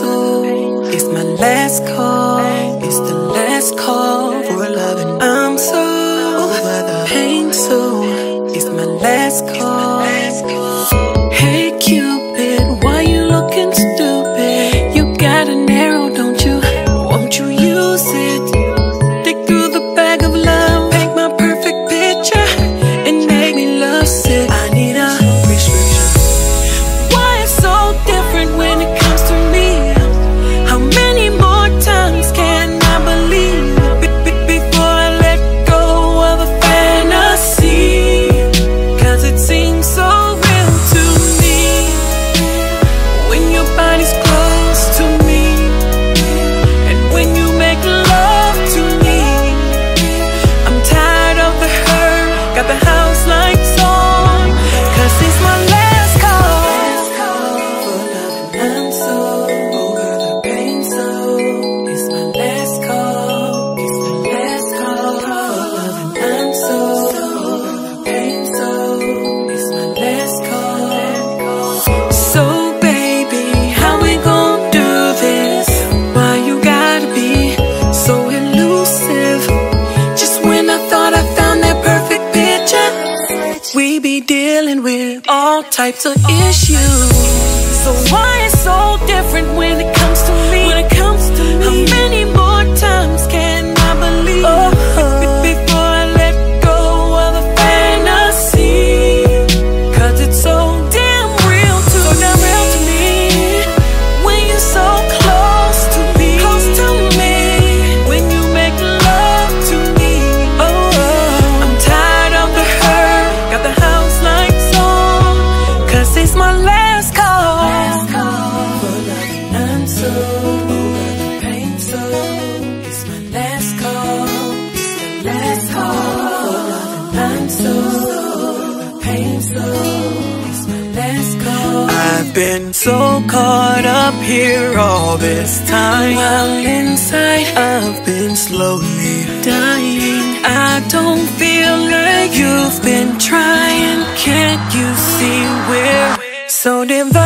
soul. It's my last call. It's the last call for loving. I'm so over the pain. So it's my last call. Got the dealing with all types of issues. So why it's so different when it comes to me? When it comes to me, how many it's my last call. For loving, I'm so over the pain, so it's my last call. It's the last call. For loving, I'm so over the pain, so it's my last call. I've been so caught up here all this time. While inside, I've been slowly dying. I don't feel like you've been trying. So yeah,